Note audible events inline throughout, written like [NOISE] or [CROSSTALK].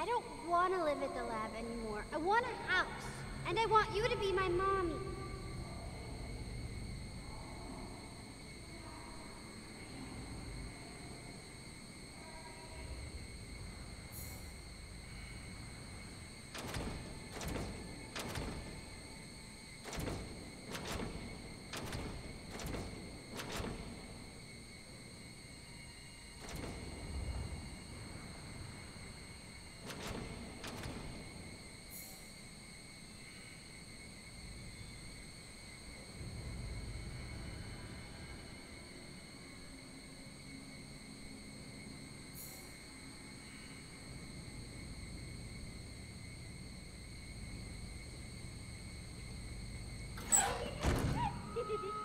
I don't want to live at the lab anymore. I want a house. And I want you to be my mommy. Hehehehe [LAUGHS]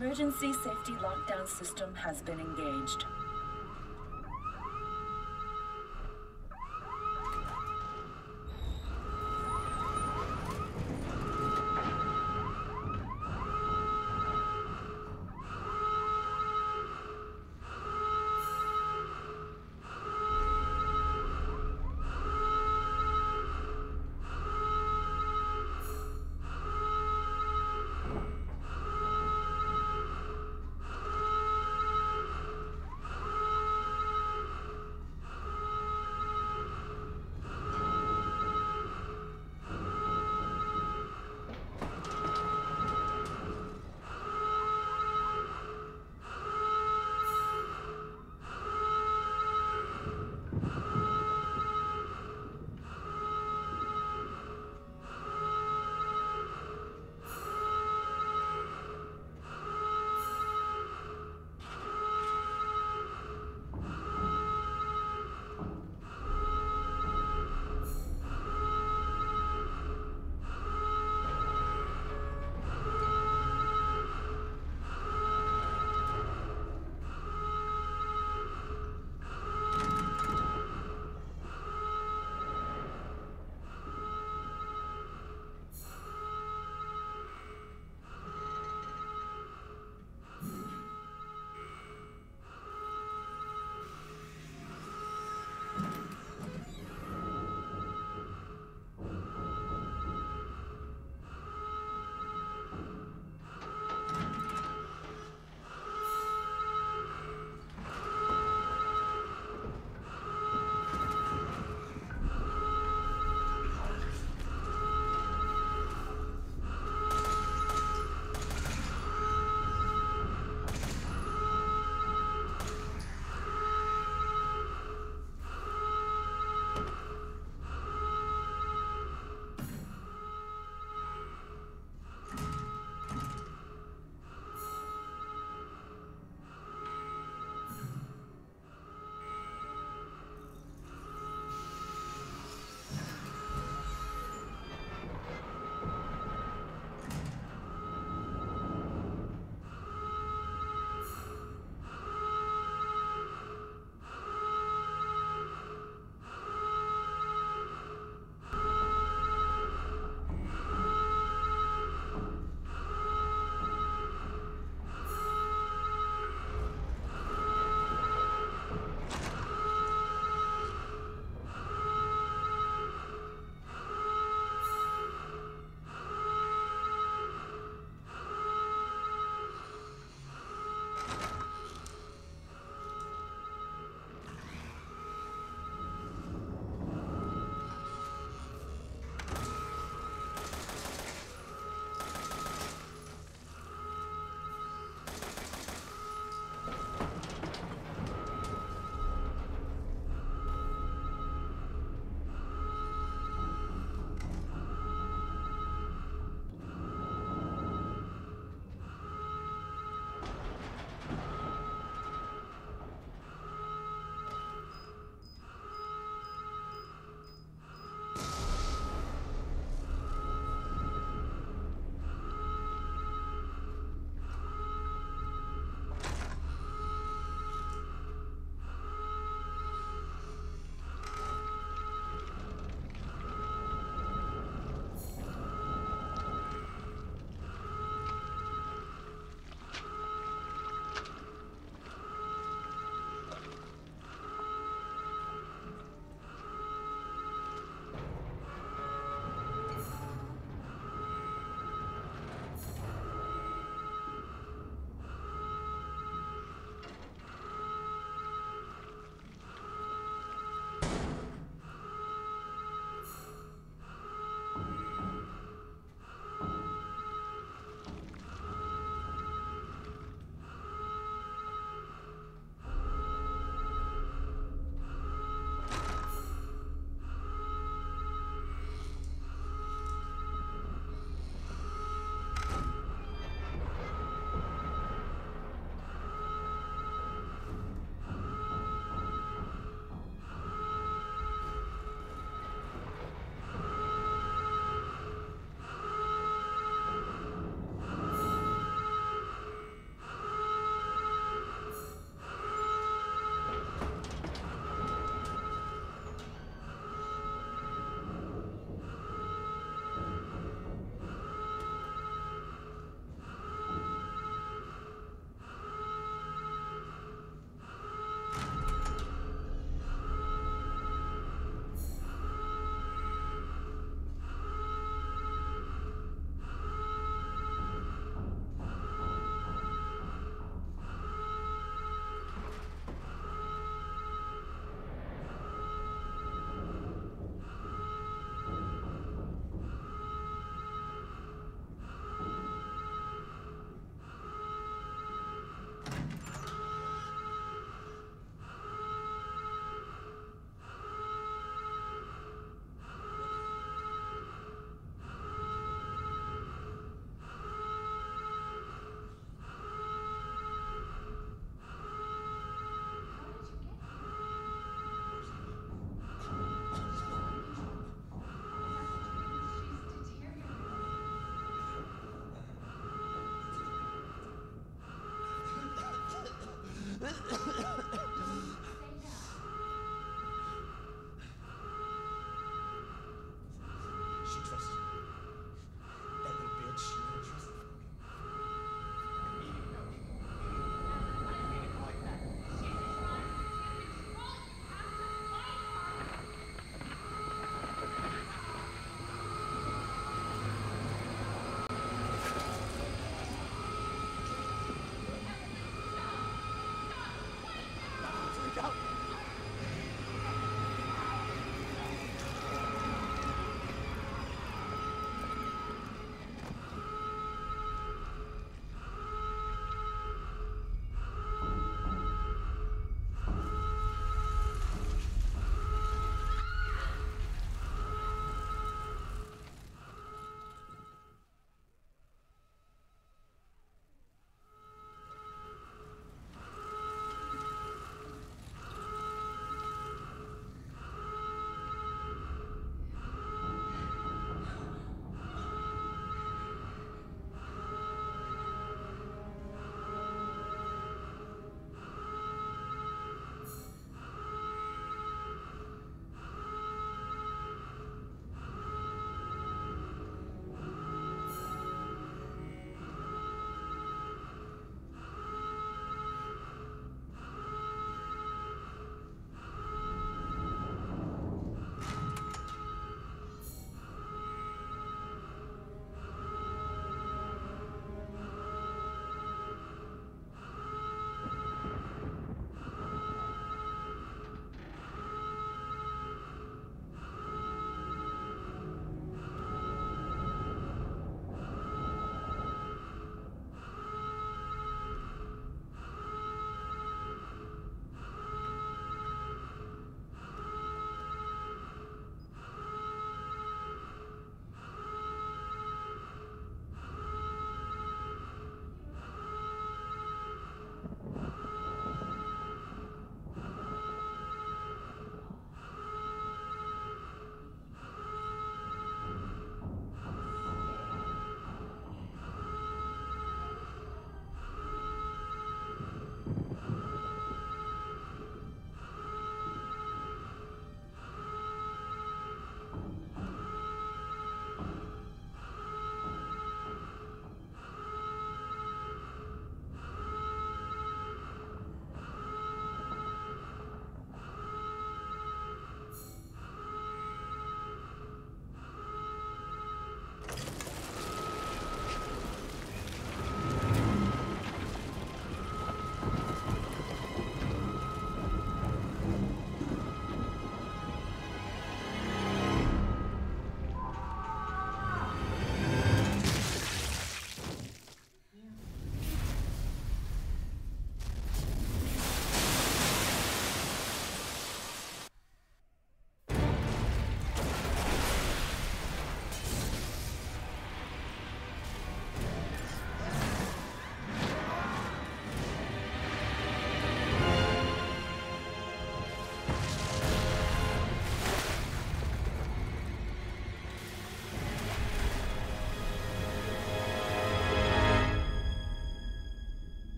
Emergency safety lockdown system has been engaged.